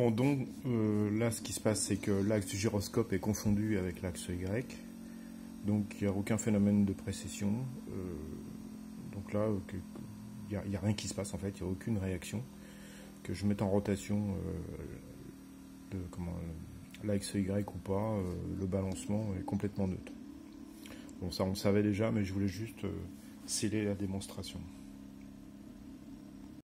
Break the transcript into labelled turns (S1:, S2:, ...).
S1: Bon, donc euh, là, ce qui se passe, c'est que l'axe du gyroscope est confondu avec l'axe Y. Donc il n'y a aucun phénomène de précession. Euh, donc là, il n'y a, rien qui se passe en fait, il n'y a aucune réaction. Que je mette en rotation euh, l'axe Y ou pas, le balancement est complètement neutre. Bon, ça on le savait déjà, mais je voulais juste sceller la démonstration.